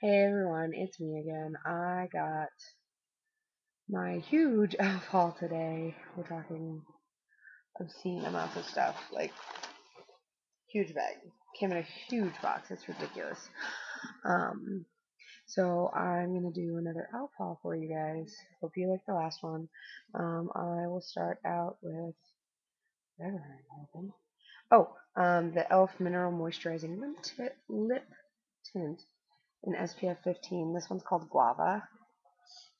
Hey everyone, it's me again. I got my huge elf haul today. We're talking obscene amounts of stuff, like huge bag. Came in a huge box. It's ridiculous. Um, so I'm gonna do another elf haul for you guys. Hope you like the last one. Um, I will start out with. Oh, um, the Elf Mineral Moisturizing lip Tint in SPF 15. This one's called Guava.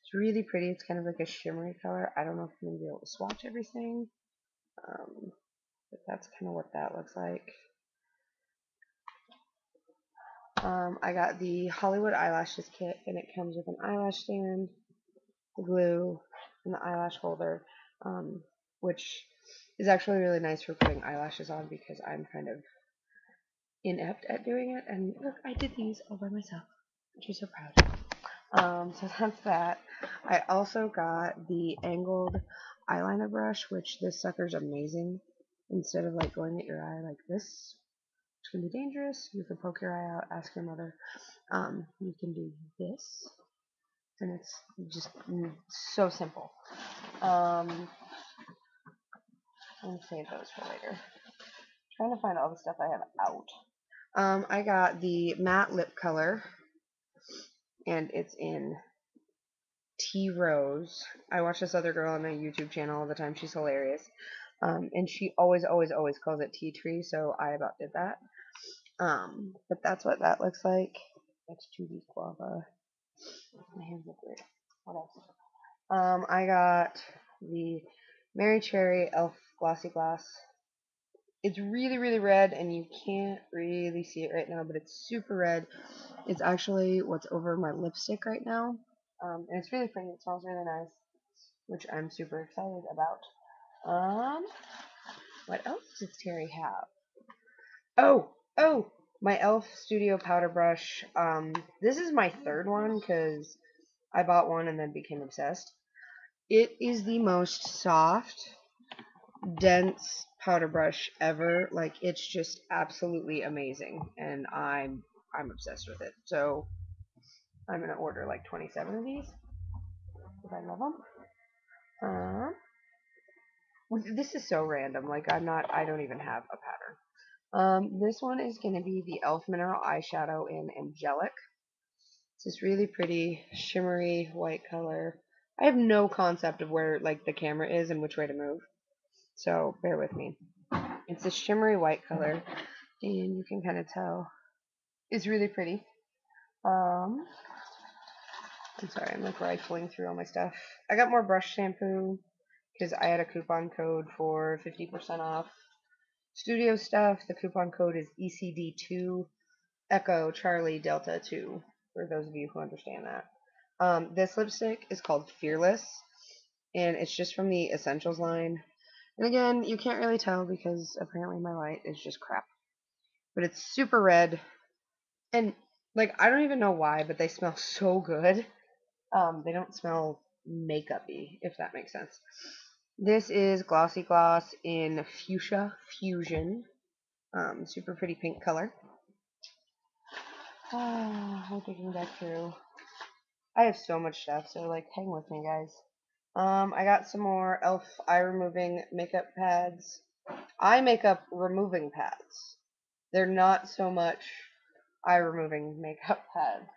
It's really pretty. It's kind of like a shimmery color. I don't know if I'm going to be able to swatch everything. Um, but that's kind of what that looks like. Um, I got the Hollywood Eyelashes kit, and it comes with an eyelash stand, the glue, and the eyelash holder, um, which is actually really nice for putting eyelashes on because I'm kind of inept at doing it. And look, I did these all by myself, is so proud. Um, so that's that. I also got the angled eyeliner brush, which this sucker's amazing. Instead of like going at your eye like this, which can be dangerous, you can poke your eye out, ask your mother. Um, you can do this, and it's just so simple. Um, I'm gonna save those for later. I'm trying to find all the stuff I have out. Um, I got the matte lip color, and it's in Tea Rose. I watch this other girl on my YouTube channel all the time. She's hilarious. Um, and she always, always, always calls it tea tree, so I about did that. Um, but that's what that looks like. Next to the guava. My hands look weird. What else? Um, I got the Mary Cherry Elf Glossy Gloss. It's really, really red, and you can't really see it right now, but it's super red. It's actually what's over my lipstick right now. Um, and it's really pretty. It smells really nice, which I'm super excited about. Um, what else does Terri have? Oh, oh, my e.l.f. Studio Powder Brush. Um, this is my third one because I bought one and then became obsessed. It is the most soft, dense powder brush ever. Like it's just absolutely amazing, and I'm I'm obsessed with it. So I'm gonna order like 27 of these because I love them. Um, this is so random. Like I'm not. I don't even have a pattern. Um, this one is gonna be the Elf Mineral eyeshadow in Angelic. It's this really pretty shimmery white color. I have no concept of where like the camera is and which way to move, so bear with me. It's a shimmery white color, and you can kind of tell it's really pretty. Um, I'm sorry, I'm like rifling through all my stuff. I got more brush shampoo because I had a coupon code for 50% off studio stuff. The coupon code is ECD2 Echo Charlie Delta 2 for those of you who understand that. Um, this lipstick is called Fearless and it's just from the Essentials line. And again, you can't really tell because apparently my light is just crap. But it's super red and like I don't even know why, but they smell so good. Um, they don't smell makeupy, if that makes sense. This is Glossy Gloss in Fuchsia Fusion. Um, super pretty pink color. Ah, I'm thinking through. I have so much stuff, so like hang with me guys. Um, I got some more e.l.f. eye removing makeup pads. Eye makeup removing pads. They're not so much eye removing makeup pads.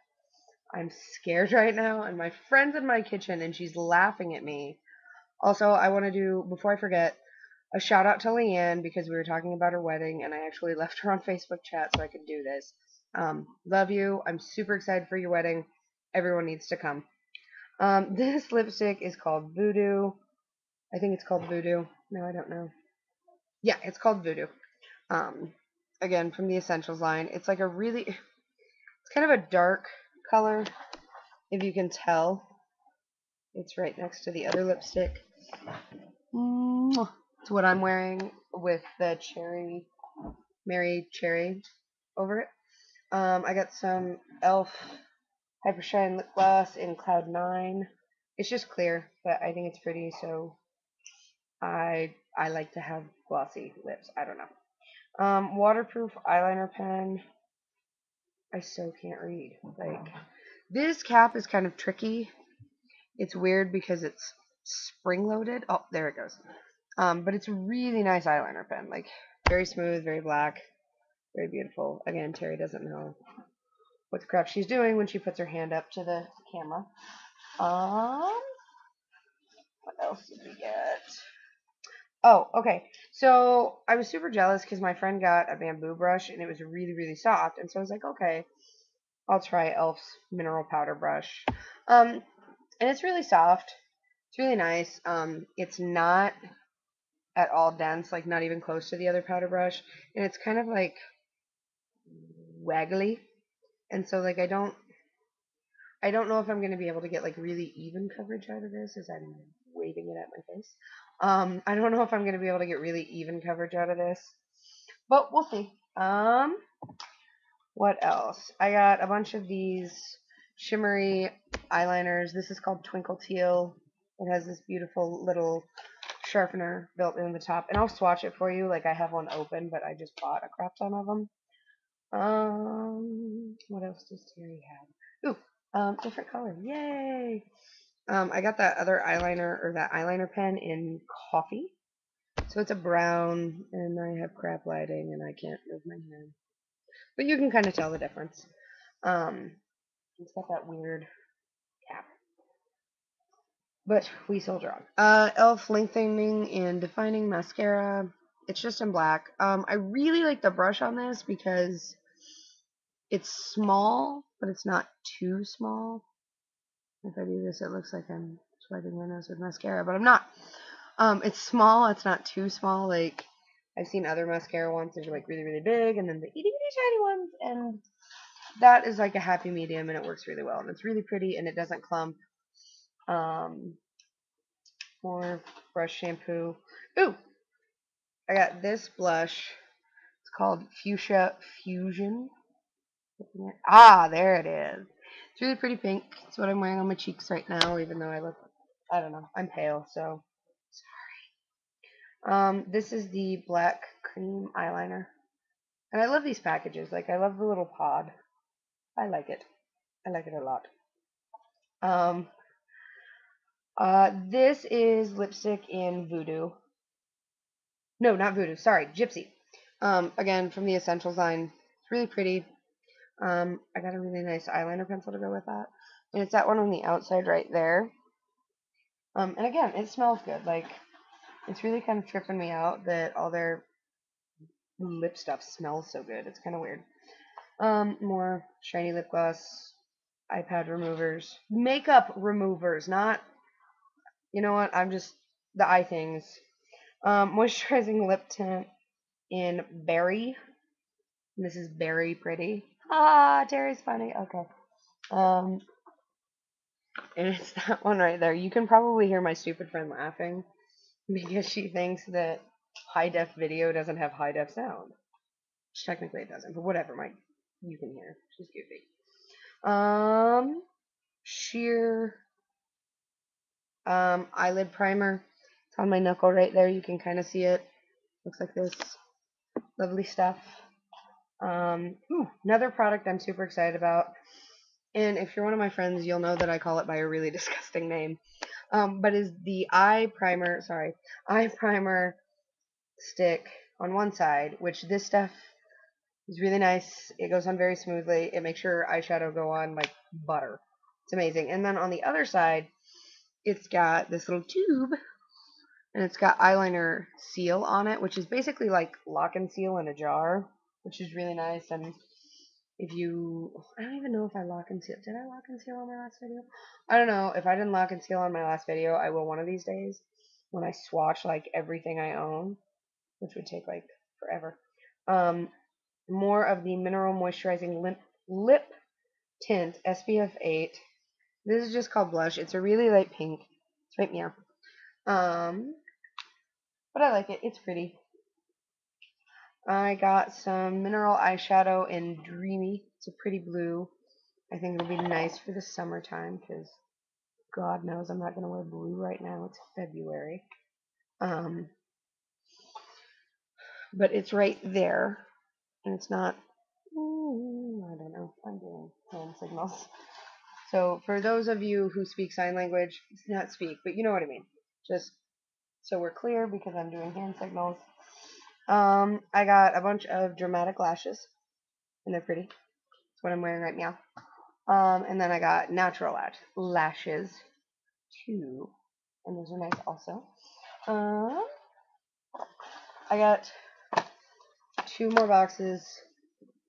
I'm scared right now, and my friend's in my kitchen, and she's laughing at me. Also, I want to do, before I forget, a shout out to Leanne because we were talking about her wedding, and I actually left her on Facebook chat so I could do this. Um, love you. I'm super excited for your wedding. Everyone needs to come. Um, this lipstick is called Voodoo. I think it's called Voodoo. No, I don't know. Yeah, it's called Voodoo. Um, again, from the Essentials line. It's like a really, it's kind of a dark color, if you can tell. It's right next to the other lipstick. It's what I'm wearing with the cherry, Mary Cherry over it. Um, I got some e.l.f. Hyper Shine Lip Gloss in Cloud 9. It's just clear, but I think it's pretty, so I I like to have glossy lips. I don't know. Um, waterproof eyeliner pen I so can't read. Like, this cap is kind of tricky. It's weird because it's spring-loaded. Oh, there it goes. Um, but it's a really nice eyeliner pen. Like, very smooth, very black, very beautiful. Again, Terri doesn't know what the crap she's doing when she puts her hand up to the camera. Um, what else did we get? Oh, okay. So I was super jealous because my friend got a bamboo brush and it was really, really soft. And so I was like, okay, I'll try Elf's mineral powder brush. Um, and it's really soft. It's really nice. Um, it's not at all dense, like not even close to the other powder brush. And it's kind of like waggly. And so like I don't I don't know if I'm going to be able to get like really even coverage out of this as I'm waving it at my face. Um, I don't know if I'm going to be able to get really even coverage out of this, but we'll see. Um, what else? I got a bunch of these shimmery eyeliners. This is called Twinkle Teal. It has this beautiful little sharpener built in the top, and I'll swatch it for you. Like I have one open, but I just bought a crap ton of them. Um, what else does Terri have? Ooh, um, different color. Yay! Um, I got that other eyeliner or that eyeliner pen in coffee. So it's a brown, and I have crap lighting, and I can't move my hand. But you can kind of tell the difference. Um, it's got that weird cap. But we soldier on. Uh, e.l.f. Lengthening and Defining Mascara. It's just in black. Um, I really like the brush on this because it's small, but it's not too small. If I do this, it looks like I'm swiping my nose with mascara, but I'm not. Um, it's small. It's not too small. Like I've seen other mascara ones that are like really, really big, and then the itty bitty tiny ones, and that is like a happy medium, and it works really well, and it's really pretty, and it doesn't clump. Um, more brush shampoo. Ooh, I got this blush. It's called Fuchsia Fusion. Ah, there it is. It's really pretty pink. It's what I'm wearing on my cheeks right now, even though I look, I don't know, I'm pale, so sorry. Um, this is the black cream eyeliner. And I love these packages. Like, I love the little pod. I like it. I like it a lot. Um, uh, this is lipstick in Voodoo. No, not Voodoo. Sorry, Gypsy. Um, again, from the Essentials line. It's really pretty. Um, I got a really nice eyeliner pencil to go with that. And it's that one on the outside right there. Um, and again, it smells good. Like, it's really kind of tripping me out that all their lip stuff smells so good. It's kind of weird. Um, more shiny lip gloss, iPad removers, makeup removers, not, you know what, I'm just, the eye things. Um, moisturizing lip tint in Berry. This is very pretty. Ah, Terri's funny. Okay. Um, and it's that one right there. You can probably hear my stupid friend laughing because she thinks that high def video doesn't have high def sound. Which technically it doesn't, but whatever, Mike. you can hear. She's goofy. Um, sheer um eyelid primer. It's on my knuckle right there. You can kind of see it. Looks like this. Lovely stuff. Um, ooh, another product I'm super excited about. And if you're one of my friends, you'll know that I call it by a really disgusting name. Um, but is the eye primer, sorry, eye primer stick on one side, which this stuff is really nice. It goes on very smoothly. It makes your eyeshadow go on like butter. It's amazing. And then on the other side, it's got this little tube and it's got eyeliner seal on it, which is basically like lock and seal in a jar which is really nice. And if you, I don't even know if I lock and seal. Did I lock and seal on my last video? I don't know. If I didn't lock and seal on my last video, I will one of these days when I swatch like everything I own, which would take like forever. Um, more of the mineral moisturizing lip lip tint SPF 8. This is just called blush. It's a really light pink. It's right here. Um, but I like it. It's pretty. I got some mineral eyeshadow in Dreamy. It's a pretty blue. I think it'll be nice for the summertime because God knows I'm not going to wear blue right now. It's February. Um, but it's right there. And it's not, I don't know. I'm doing hand signals. So for those of you who speak sign language, not speak, but you know what I mean. Just so we're clear because I'm doing hand signals. Um, I got a bunch of dramatic lashes, and they're pretty. That's what I'm wearing right now. Um, and then I got natural lash lashes, too, and those are nice also. Um, I got two more boxes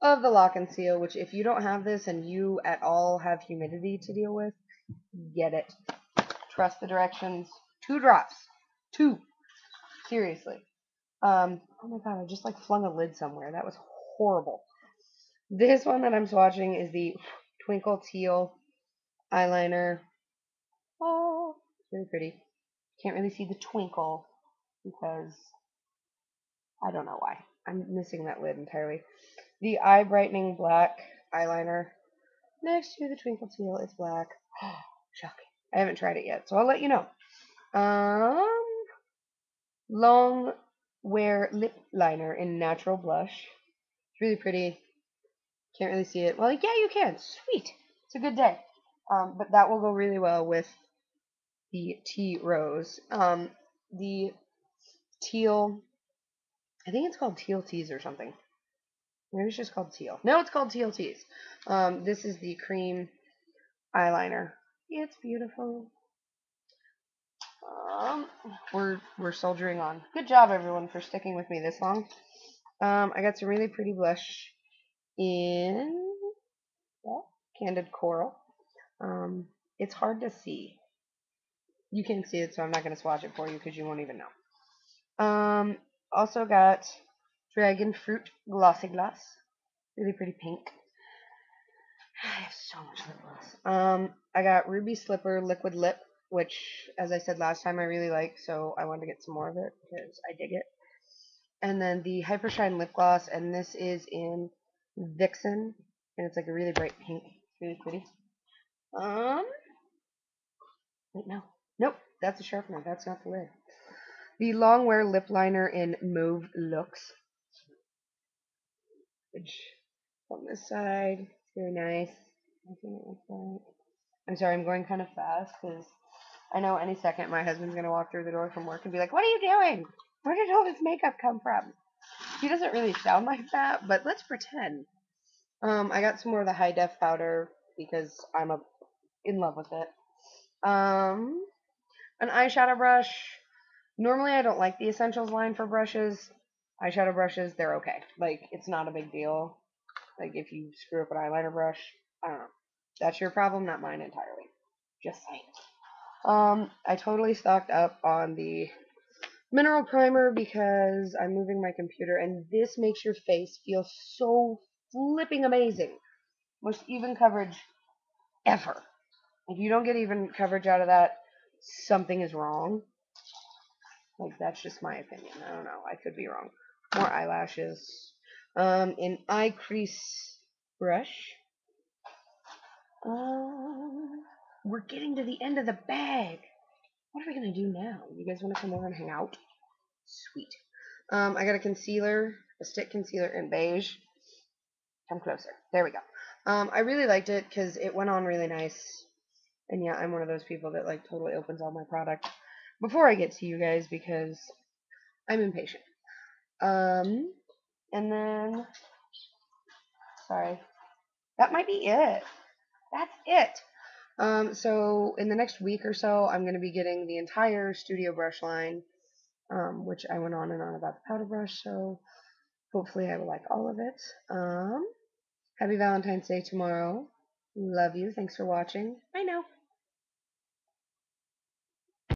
of the lock and seal, which if you don't have this and you at all have humidity to deal with, get it. Trust the directions. Two drops. Two. Seriously. Um, oh my god, I just like flung a lid somewhere. That was horrible. This one that I'm swatching is the Twinkle Teal eyeliner. Oh, it's really pretty. Can't really see the twinkle because I don't know why. I'm missing that lid entirely. The eye brightening black eyeliner next to the twinkle teal is black. shocking. I haven't tried it yet, so I'll let you know. Um, long wear lip liner in natural blush. It's really pretty. Can't really see it. Well, like, yeah, you can. Sweet. It's a good day. Um, but that will go really well with the tea rose. Um, the teal, I think it's called teal teas or something. Maybe it's just called teal. No, it's called teal teas. Um, this is the cream eyeliner. It's beautiful. Um, we're we're soldiering on. Good job, everyone, for sticking with me this long. Um, I got some really pretty blush in well, Candid Coral. Um, it's hard to see. You can't see it, so I'm not going to swatch it for you because you won't even know. Um, also got Dragon Fruit Glossy Gloss. Really pretty pink. I have so much lip gloss. Um, I got Ruby Slipper Liquid Lip, which, as I said last time, I really like, so I wanted to get some more of it because I dig it. And then the Hypershine Lip Gloss, and this is in Vixen, and it's like a really bright pink. It's really pretty. Um, wait, no. Nope, that's a sharpener. That's not the lid. The Longwear Lip Liner in Mauve Looks. Which, on this side, it's very nice. I'm sorry, I'm going kind of fast because I know any second my husband's going to walk through the door from work and be like, What are you doing? Where did all this makeup come from? He doesn't really sound like that, but let's pretend. Um, I got some more of the high def powder because I'm a, in love with it. Um, an eyeshadow brush. Normally I don't like the essentials line for brushes. Eyeshadow brushes, they're okay. Like, it's not a big deal. Like, if you screw up an eyeliner brush, I don't know. That's your problem, not mine entirely. Just saying. Um, I totally stocked up on the mineral primer because I'm moving my computer, and this makes your face feel so flipping amazing. Most even coverage ever. If you don't get even coverage out of that, something is wrong. Like, that's just my opinion. I don't know. I could be wrong. More eyelashes. Um, an eye crease brush. Um, we're getting to the end of the bag. What are we going to do now? You guys want to come over and hang out? Sweet. Um, I got a concealer, a stick concealer in beige. Come closer. There we go. Um, I really liked it because it went on really nice. And yeah, I'm one of those people that like totally opens all my product before I get to you guys because I'm impatient. Um, and then, sorry, that might be it. That's it. Um, so in the next week or so, I'm going to be getting the entire Studio Brush line, um, which I went on and on about the powder brush, so hopefully I will like all of it. Um, happy Valentine's Day tomorrow. Love you. Thanks for watching. Bye now.